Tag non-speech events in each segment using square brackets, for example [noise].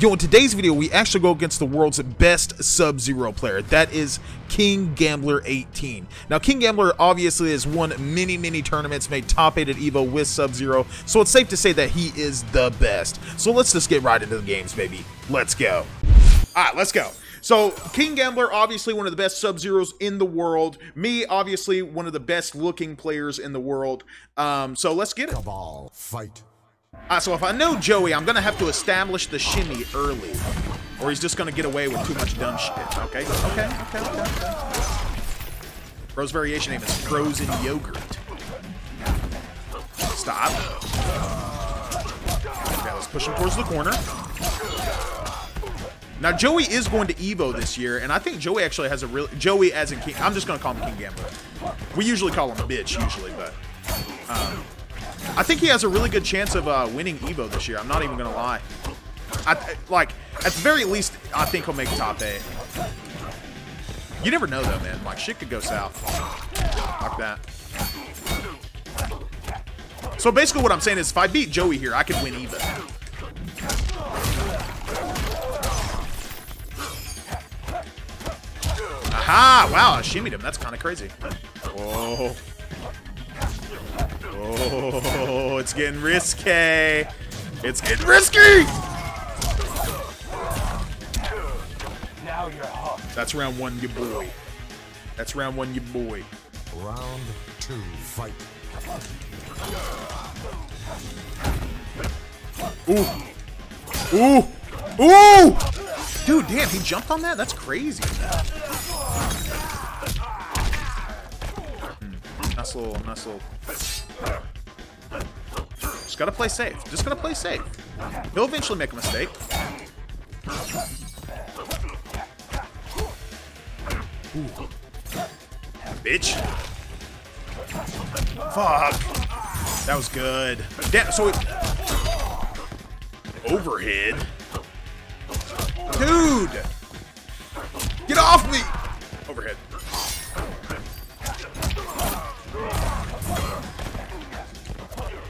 Yo, in today's video, we actually go against the world's best Sub-Zero player. That is King Gambler 18. Now, King Gambler obviously has won many, many tournaments, made top 8 at EVO with Sub-Zero, so it's safe to say that he is the best. So let's just get right into the games, baby. Let's go. Alright, let's go. So, King Gambler, obviously one of the best Sub-Zeros in the world. Me, obviously one of the best looking players in the world. Um, so let's get it. Kabal, fight. Uh, so if I know Joey, I'm to have to establish the shimmy early. Or he's just to get away with too much dumb shit. Okay, okay, okay, okay, okay. Bro's variation name is Frozen Yogurt. Stop. Okay, let's push him towards the corner. Now, Joey is going to EVO this year, and I think Joey actually has a real... Joey as in King... I'm just going to call him King Gambler. We usually call him Bitch, usually, but... Um, I think he has a really good chance of uh, winning Evo this year. I'm not even gonna lie. I, like, at the very least, I think he'll make top eight. You never know though, man. Like, shit could go south. Like that. So basically what I'm saying is if I beat Joey here, I could win Evo. Aha! Wow, I shimmied him. That's kind of crazy. Oh. Oh, it's getting risky. It's getting risky. Now you're hooked. That's round one, you boy. That's round one, you boy. Round two, fight. Ooh. Ooh. Ooh! Dude, damn, he jumped on that? That's crazy. Hmm. Nice little, nice little just gotta play safe. Just gotta play safe. He'll eventually make a mistake. Ooh. Bitch. Fuck. That was good. Damn, so it... Overhead. Dude! Get off me! Overhead.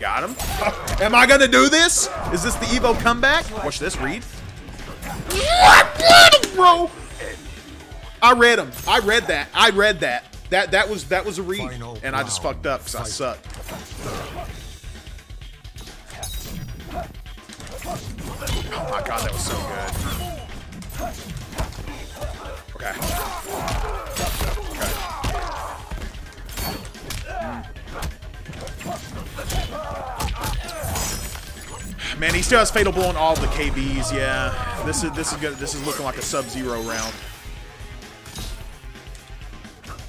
Got him. [laughs] Am I gonna do this? Is this the Evo comeback? Watch this, read. What, bro? I read him. I read that. I read that. That that was that was a read, Final and I just fucked up because I suck. Oh my god, that was so good. Man, he still has fatal blow on all the KBs. Yeah, this is this is good. This is looking like a sub-zero round.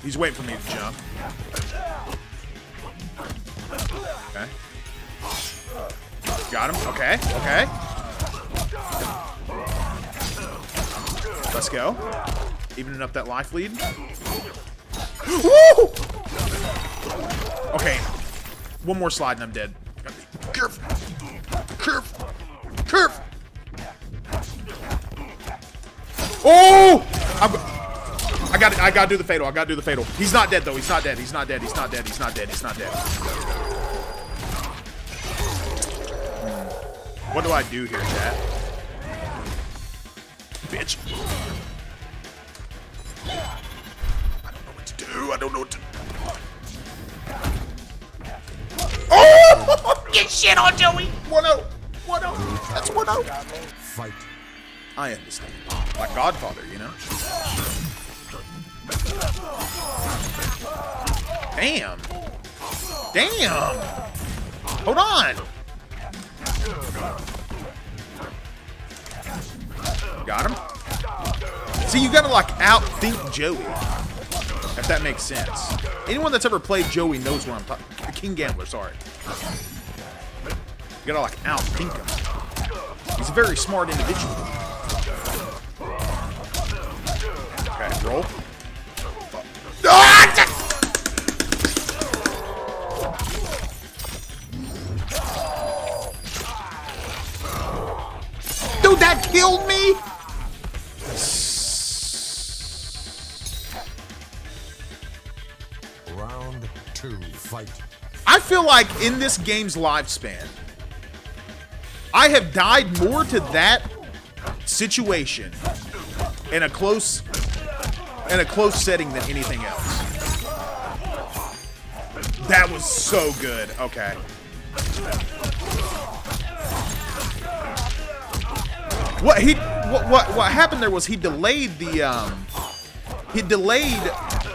He's waiting for me to jump. Okay. Got him. Okay. Okay. Let's go. Evening up that life lead. Woo! Okay. One more slide and I'm dead. I gotta do the fatal. I got to do the fatal. He's not dead though. He's not dead. He's not dead. He's not dead. He's not dead. He's not dead. Hmm. What do I do here, chat? Bitch. I don't know what to do. I don't know what to do. Oh! [laughs] Get shit on, Joey! 1 0. 1 0. That's 1 0. Fight. I understand. My godfather, you know? Damn. Damn. Hold on. Got him? See, you gotta like outthink Joey. If that makes sense. Anyone that's ever played Joey knows what I'm talking The King Gambler, sorry. You gotta like outthink him. He's a very smart individual. Okay, roll. Killed me! Round two, fight. I feel like in this game's lifespan, I have died more to that situation in a close in a close setting than anything else. That was so good. Okay. What he what what what happened there was he delayed the um he delayed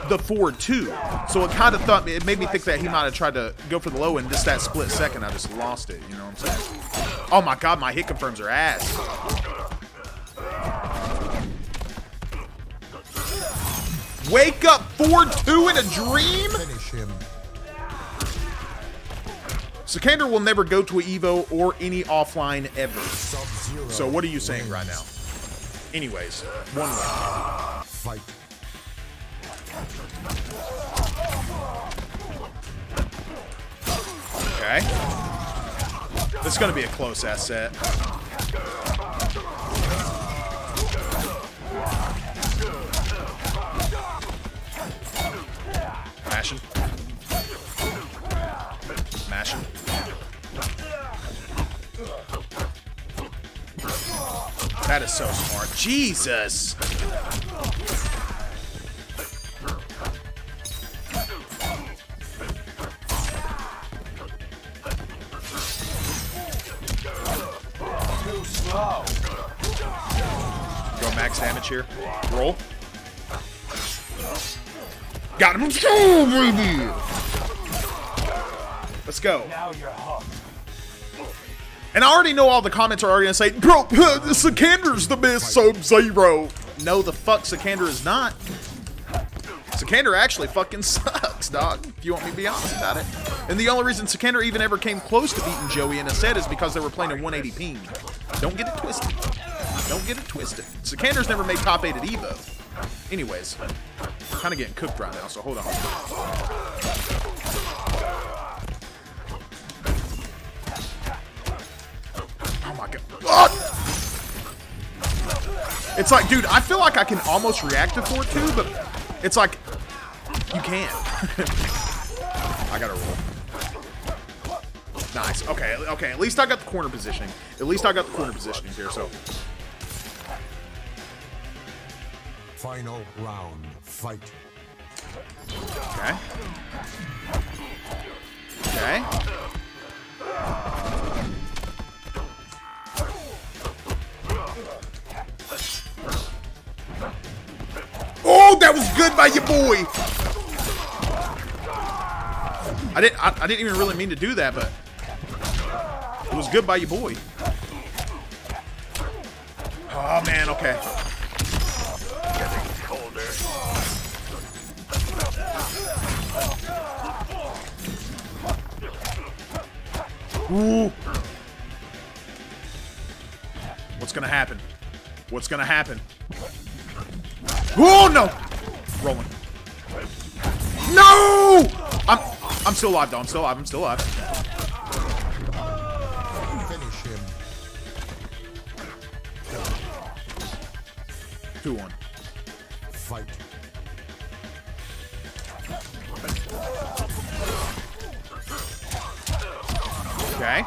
the forward two. So it kind of thought me, it made me think that he might have tried to go for the low and just that split second I just lost it, you know what I'm saying? Oh my god, my hit confirms are ass. Wake up 4-2 in a dream? Finish him. Sikander will never go to a Evo or any offline ever. So what are you saying right now? Anyways, one win. Fight. Okay. This is going to be a close ass set. That is so smart. Jesus. Go max damage here. Roll. Got him. Let's go, baby. Let's go. And I already know all the comments are already gonna say, bro, [laughs] Sikander's the best Sub-Zero. No, the fuck Sikander is not. Sikander actually fucking [laughs] sucks, dog. If you want me to be honest about it. And the only reason Sikander even ever came close to beating Joey in a set is because they were playing at 180 ping. Don't get it twisted. Don't get it twisted. Sikander's never made top 8 at EVO. Anyways, kind of getting cooked right now, so hold on. It's like, dude, I feel like I can almost react to 4-2, but it's like, you can't. [laughs] I gotta roll. Nice. Okay, okay. At least I got the corner positioning. At least I got the corner positioning here, so. Final round. Fight. Okay. Okay. That was good by your boy. I didn't. I, I didn't even really mean to do that, but it was good by your boy. Oh man. Okay. Ooh. What's gonna happen? What's gonna happen? Oh no! Rolling. No! I'm I'm still alive though. I'm still alive. I'm still alive. Finish him. Two one. Fight. Okay.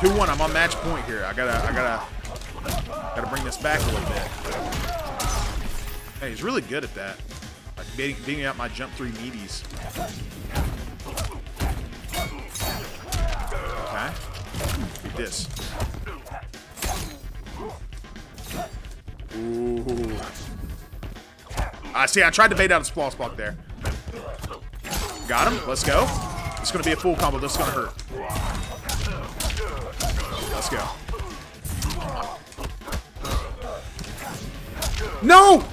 Two one. I'm on match point here. I gotta I gotta gotta bring this back a little bit. Hey, he's really good at that. Like beating, beating out my jump three meaties. Okay. Beat this. Ooh. I see. I tried to bait out a splash block there. Got him. Let's go. It's gonna be a full combo. This is gonna hurt. Let's go. No!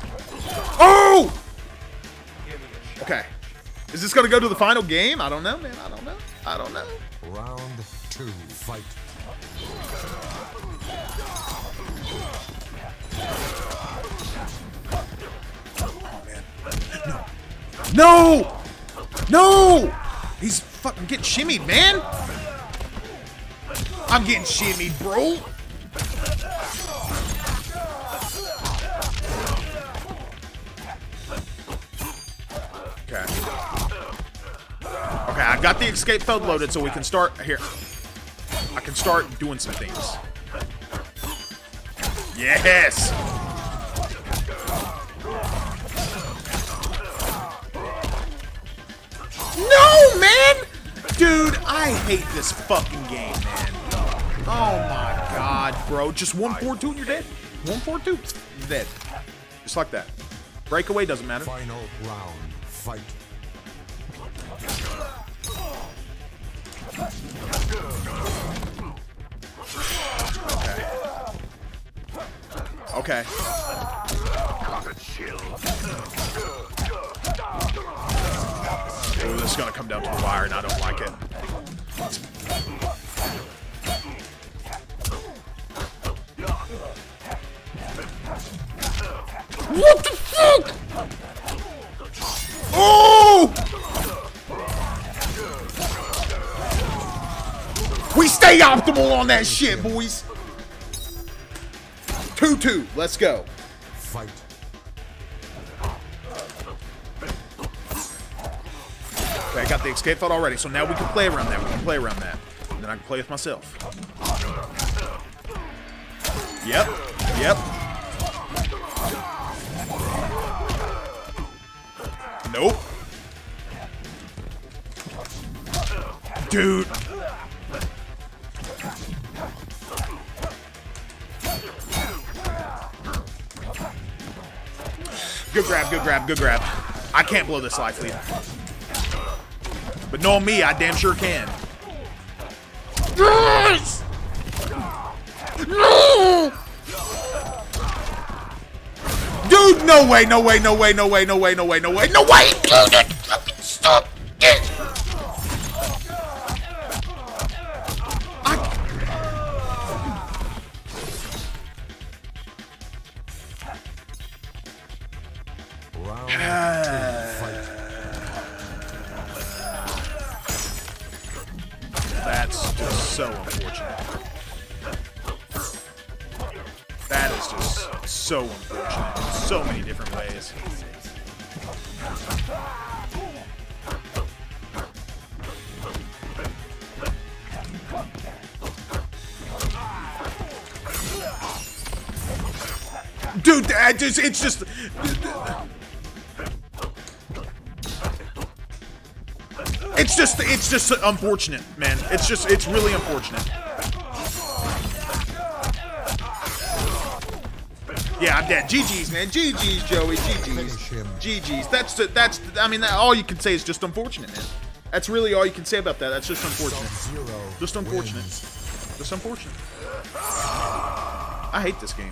Oh! Okay. Is this gonna go to the final game? I don't know, man. I don't know. I don't know. Round two. Fight. Oh man. No! No! No! He's fucking getting shimmied, man! I'm getting shimmied, bro! Okay, I got the escape thud loaded so we can start here. I can start doing some things. Yes! No, man! Dude, I hate this fucking game, man. Oh my god, bro. Just 142 and you're dead. 142, you're dead. Just like that. Breakaway doesn't matter. Final round. Fight. Okay. Oh, this is gonna come down to the wire, and I don't like it. What the fuck? Oh! We stay optimal on that shit, boys. 2-2. Let's go. Fight. Okay, I got the escape thought already, so now we can play around that. We can play around that. And then I can play with myself. Yep. Yep. Nope. Dude. Good grab, good grab, good grab. I can't blow this life lead. But knowing me, I damn sure can. Yes! No! Dude, no way, no way, no way, no way, no way, no way, no way, no way! Dude, stop is just so unfortunate in so many different ways. Dude, that just, it's just. It's just, it's just unfortunate, man. It's just, it's really unfortunate. Yeah, I'm dead. GG's, man. GG's, Joey. GG's. GG's. That's, the- that's, I mean, that, all you can say is just unfortunate, man. That's really all you can say about that. That's just unfortunate. Just unfortunate. wins. Just unfortunate. I hate this game.